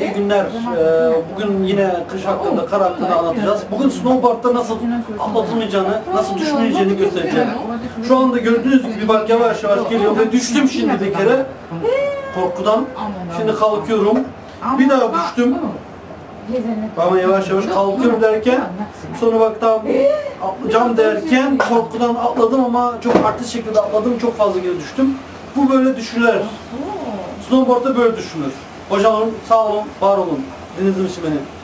iyi günler. Ee, bugün yine kış hakkında, kar hakkında anlatacağız. Bugün snowboard'da nasıl atlatılmayacağını, nasıl düşmeyeceğini göstereceğim. Şu anda gördüğünüz gibi bak yavaş yavaş geliyor ve düştüm şimdi bir kere. Korkudan. Şimdi kalkıyorum. Bir daha düştüm. Ama yavaş yavaş kalkıyorum derken sonra bak tam atlayacağım derken korkudan atladım ama çok artist şekilde atladım. Çok fazla geri düştüm. Bu böyle düşülür. Snowboard'da böyle düşünür. Hocam sağ olun, var olun. Dinlediğiniz için beni.